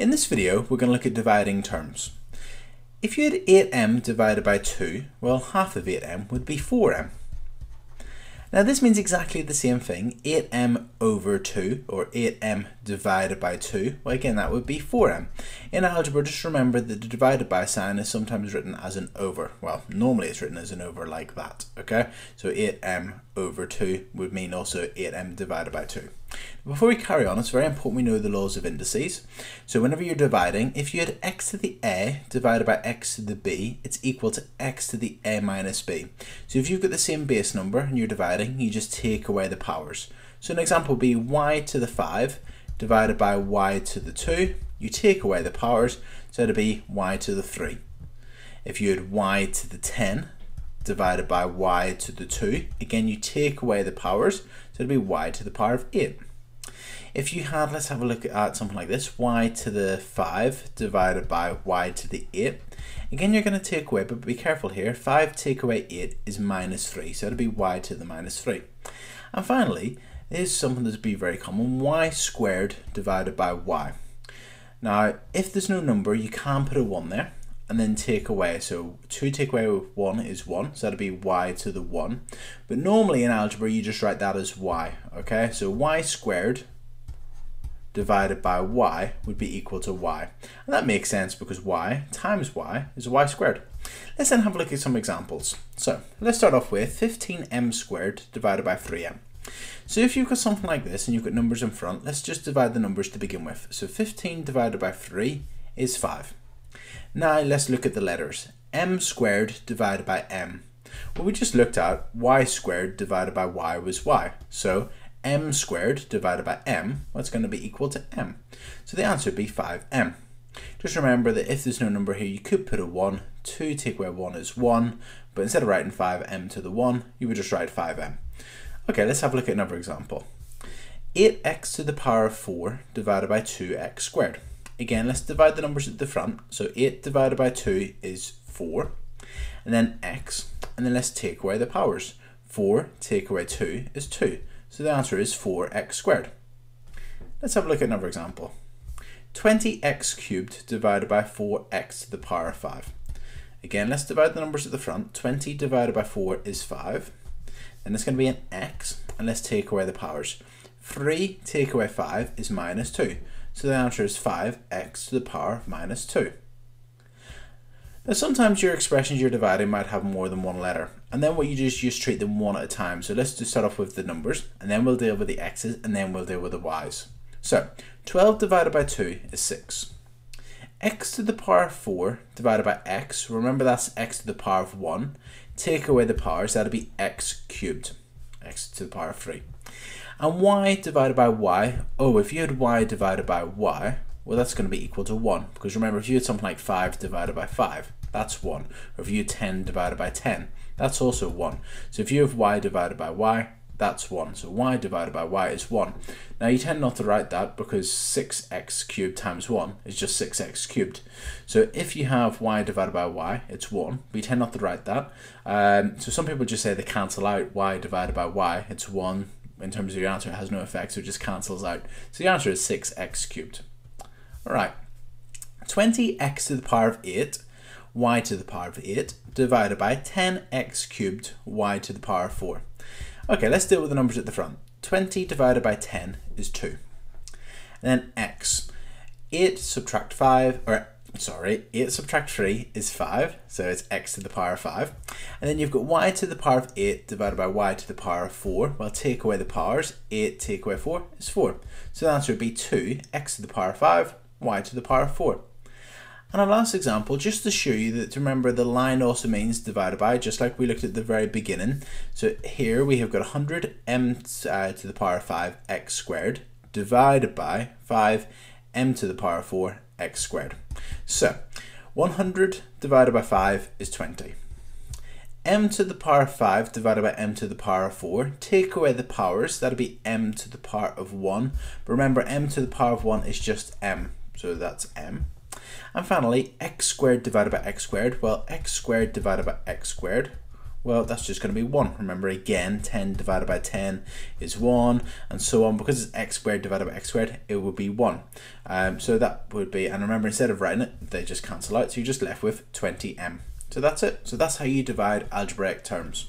In this video, we're going to look at dividing terms. If you had 8m divided by 2, well, half of 8m would be 4m. Now this means exactly the same thing, 8m over 2, or 8m divided by 2, well again that would be 4m. In algebra just remember that the divided by sign is sometimes written as an over, well normally it's written as an over like that, okay? So 8m over 2 would mean also 8m divided by 2. Before we carry on, it's very important we know the laws of indices. So whenever you're dividing, if you had x to the a divided by x to the b, it's equal to x to the a minus b. So if you've got the same base number and you're dividing, you just take away the powers. So an example would be y to the 5 divided by y to the 2. You take away the powers, so it'd be y to the 3. If you had y to the 10 divided by y to the 2. Again, you take away the powers, so it'll be y to the power of 8. If you had, let's have a look at something like this, y to the 5 divided by y to the 8. Again, you're going to take away, but be careful here. 5 take away 8 is minus 3, so it'll be y to the minus 3. And finally, here's something that's be very common, y squared divided by y. Now, if there's no number, you can put a 1 there and then take away. So 2 take away 1 is 1, so that'll be y to the 1. But normally in algebra you just write that as y, okay? So y squared divided by y would be equal to y. And that makes sense because y times y is y squared. Let's then have a look at some examples. So let's start off with 15m squared divided by 3m. So if you've got something like this and you've got numbers in front, let's just divide the numbers to begin with. So 15 divided by 3 is 5. Now let's look at the letters. m squared divided by m. Well, we just looked at y squared divided by y was y. So m squared divided by m, what's going to be equal to m? So the answer would be 5m. Just remember that if there's no number here, you could put a 1. 2 take away 1 is 1. But instead of writing 5m to the 1, you would just write 5m. Okay, let's have a look at another example. 8x to the power of 4 divided by 2x squared. Again, let's divide the numbers at the front. So 8 divided by 2 is 4. And then x. And then let's take away the powers. 4 take away 2 is 2. So the answer is 4x squared. Let's have a look at another example. 20x cubed divided by 4x to the power of 5. Again, let's divide the numbers at the front. 20 divided by 4 is 5. Then it's going to be an x, and let's take away the powers. 3 take away 5 is minus 2. So the answer is 5x to the power of minus 2. Now sometimes your expressions you're dividing might have more than one letter and then what you do is you just treat them one at a time. So let's just start off with the numbers and then we'll deal with the x's and then we'll deal with the y's. So 12 divided by 2 is 6. x to the power of 4 divided by x, remember that's x to the power of 1. Take away the powers, that'll be x cubed, x to the power of 3. And y divided by y, oh, if you had y divided by y, well, that's going to be equal to 1. Because remember, if you had something like 5 divided by 5, that's 1. Or if you had 10 divided by 10, that's also 1. So if you have y divided by y, that's 1. So y divided by y is 1. Now you tend not to write that because 6x cubed times 1 is just 6x cubed. So if you have y divided by y, it's 1. We tend not to write that. Um, so some people just say they cancel out y divided by y. It's 1 in terms of your answer, it has no effect, so it just cancels out. So the answer is 6x cubed. All right, 20x to the power of 8, y to the power of 8, divided by 10x cubed, y to the power of 4. Okay, let's deal with the numbers at the front. 20 divided by 10 is 2. And then x. 8 subtract 5, or sorry, 8 subtract 3 is 5, so it's x to the power of 5. And then you've got y to the power of 8 divided by y to the power of 4. Well, take away the powers, 8 take away 4 is 4. So the answer would be 2, x to the power of 5, y to the power of 4. And our last example, just to show you that, to remember the line also means divided by, just like we looked at the very beginning. So here we have got 100 m uh, to the power of 5 x squared divided by 5 m to the power of 4 x squared. So 100 divided by 5 is 20. m to the power of 5 divided by m to the power of 4. Take away the powers, that'll be m to the power of 1. But remember, m to the power of 1 is just m, so that's m. And finally, x squared divided by x squared. Well, x squared divided by x squared, Well, that's just going to be 1. Remember, again, 10 divided by 10 is 1, and so on. Because it's x squared divided by x squared, it would be 1. Um, so that would be, and remember, instead of writing it, they just cancel out, so you're just left with 20m. So that's it. So that's how you divide algebraic terms.